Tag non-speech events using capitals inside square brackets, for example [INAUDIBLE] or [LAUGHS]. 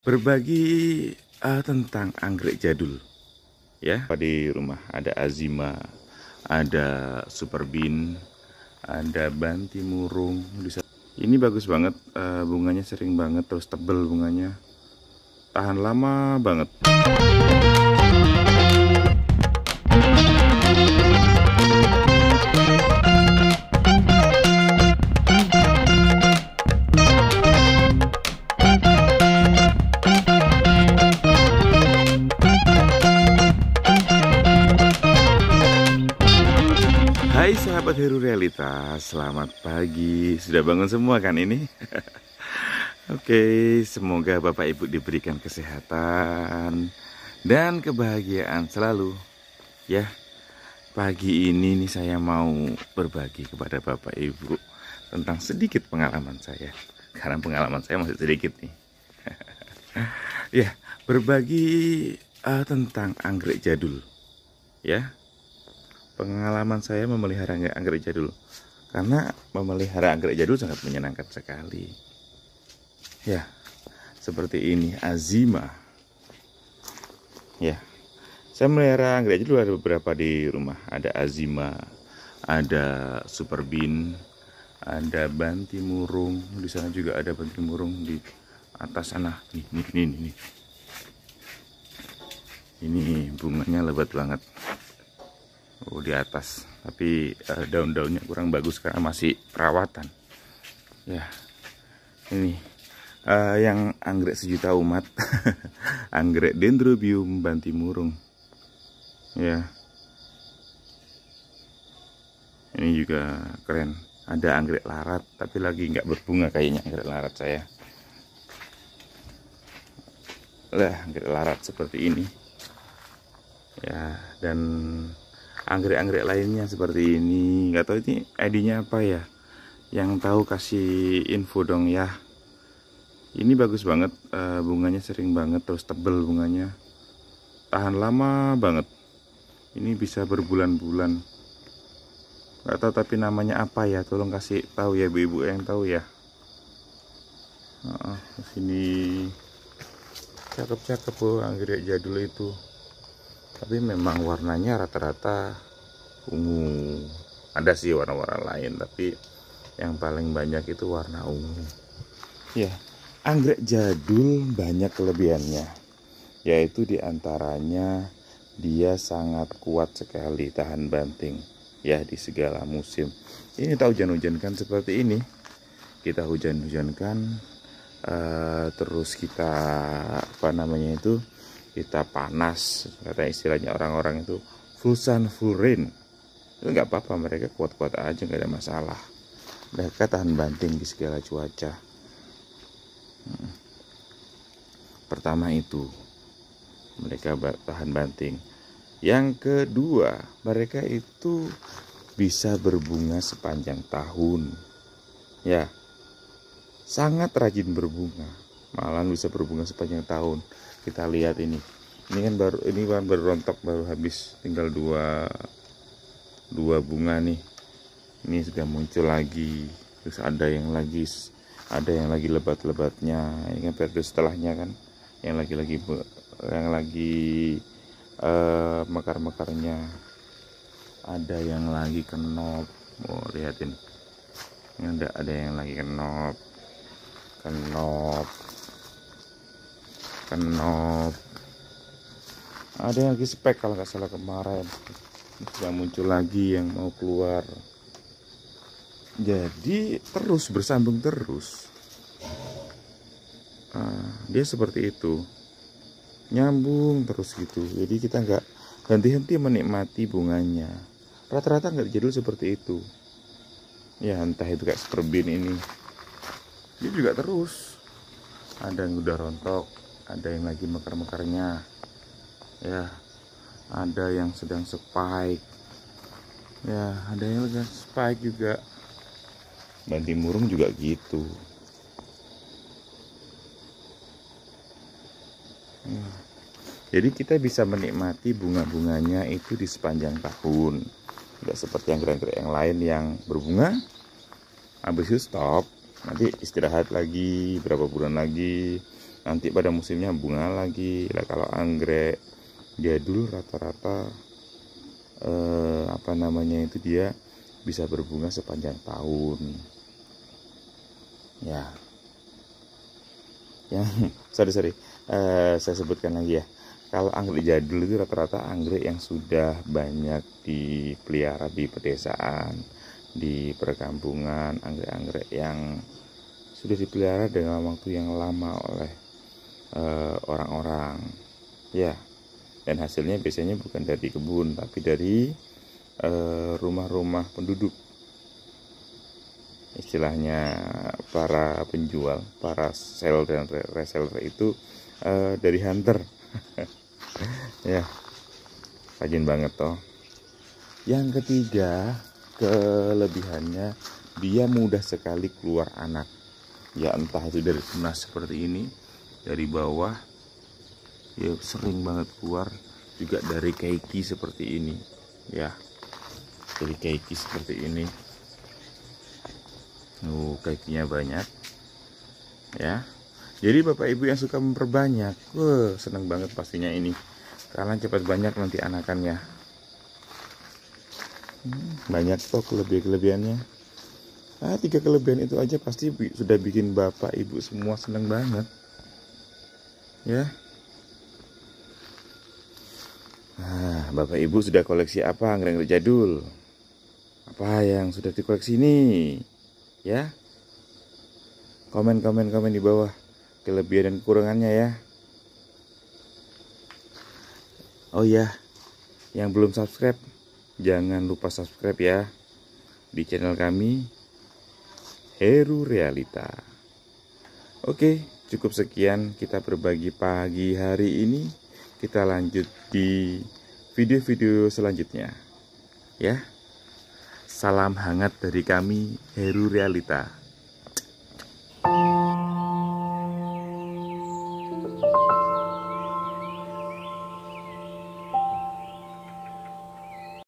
berbagi uh, tentang anggrek jadul ya. Di rumah ada azima ada super bean ada banti murung. Ini bagus banget uh, bunganya sering banget terus tebel bunganya. Tahan lama banget Sahabat Heru Realitas, selamat pagi. Sudah bangun semua kan ini? [LAUGHS] Oke, semoga Bapak Ibu diberikan kesehatan dan kebahagiaan selalu. Ya, pagi ini nih saya mau berbagi kepada Bapak Ibu tentang sedikit pengalaman saya. Karena pengalaman saya masih sedikit nih. [LAUGHS] ya, berbagi uh, tentang anggrek jadul. Ya, pengalaman saya memelihara anggrek jadul karena memelihara anggrek jadul sangat menyenangkan sekali. Ya seperti ini azima ya saya melihara anggrek jadul ada beberapa di rumah. Ada azima ada super bean ada banti murung. Di sana juga ada banti murung di atas sana. Nih nih nih nih. Ini bunganya lebat banget oh di atas. Tapi uh, daun-daunnya kurang bagus karena masih perawatan. Ya ini. Uh, yang anggrek sejuta umat. [LAUGHS] Anggrek dendrobium bantimurung. Ya. Ini juga keren. Ada anggrek larat tapi lagi nggak berbunga kayaknya anggrek larat saya. Lah anggrek larat seperti ini. Ya dan anggrek-anggrek lainnya seperti ini. Nggak tahu ini ID-nya apa ya. Yang tahu kasih info dong ya. Ini bagus banget uh, bunganya sering banget terus tebel bunganya. Tahan lama banget. Ini bisa berbulan-bulan. Nggak tahu tapi namanya apa ya tolong kasih tahu ya ibu-ibu yang tahu ya. Uh, sini. Cakep-cakep oh anggrek jadul itu tapi memang warnanya rata-rata ungu. Ada sih warna-warna lain tapi yang paling banyak itu warna ungu. Ya anggrek jadul banyak kelebihannya yaitu di antaranya dia sangat kuat sekali tahan banting ya di segala musim. Ini tahu hujan-hujan kan seperti ini. Kita hujan-hujankan uh, terus kita apa namanya itu kita panas kata istilahnya orang-orang itu full sun full itu nggak apa-apa mereka kuat-kuat aja nggak ada masalah. Mereka tahan banting di segala cuaca. Hmm. pertama itu mereka tahan banting. Yang kedua mereka itu bisa berbunga sepanjang tahun. Ya sangat rajin berbunga malah bisa berbunga sepanjang tahun. Kita lihat ini. Ini kan baru ini kan baru rontok baru habis. Tinggal dua dua bunga nih. Ini sudah muncul lagi. Terus ada yang lagi ada yang lagi lebat-lebatnya. Ini kan periode setelahnya kan. Yang lagi-lagi yang lagi uh, mekar-mekarnya. Ada yang lagi kenop. Oh lihatin ini ada ada yang lagi kenop kenop. Kenop. Ada yang lagi spek kalau nggak salah kemarin. Yang muncul lagi yang mau keluar. Jadi terus bersambung terus. Nah, dia seperti itu. Nyambung terus gitu. Jadi kita nggak henti-henti menikmati bunganya. Rata-rata nggak jadul seperti itu. Ya entah itu kayak seperbin ini dia juga terus. Ada yang udah rontok ada yang lagi mekar-mekarnya. Ya ada yang sedang spike. Ya ada yang lagi spike juga. Banti murung juga gitu. Ya. jadi kita bisa menikmati bunga-bunganya itu di sepanjang tahun. Tidak seperti yang keren-keren yang lain yang berbunga habis itu stop nanti istirahat lagi berapa bulan lagi. Nanti pada musimnya bunga lagi. Lah kalau anggrek jadul rata-rata eh, apa namanya itu dia bisa berbunga sepanjang tahun. Ya. Yang [LAUGHS] sorry sorry. Uh, saya sebutkan lagi ya. Kalau anggrek jadul itu rata-rata anggrek yang sudah banyak dipelihara di pedesaan di perkampungan anggrek-anggrek yang sudah dipelihara dengan waktu yang lama oleh Eh, orang-orang. Uh, ya dan hasilnya biasanya bukan dari kebun tapi dari eh, rumah-rumah penduduk. Istilahnya para penjual para seller dan reseller itu uh, dari hunter. [LAUGHS] Ya rajin banget toh. Yang ketiga kelebihannya dia mudah sekali keluar anak. Ya entah itu dari tunas seperti ini dari bawah ya sering banget keluar. Juga dari keiki seperti ini ya. Dari keiki seperti ini. Oh keikinya banyak ya. Jadi bapak ibu yang suka memperbanyak wah seneng banget pastinya ini. Karena cepat banyak nanti anakannya banyak toh kelebihan kelebihannya ah tiga kelebihan itu aja pasti sudah bikin bapak ibu semua seneng banget. Ya. Nah bapak ibu sudah koleksi apa? Anggrek jadul. Apa yang sudah dikoleksi ini? Ya. Komen komen komen di bawah kelebihan dan kekurangannya ya. Oh ya yang belum subscribe jangan lupa subscribe ya di channel kami Heru Realita oke Cukup sekian kita berbagi pagi hari ini. Kita lanjut di video-video selanjutnya. Ya. Salam hangat dari kami Heru Realita.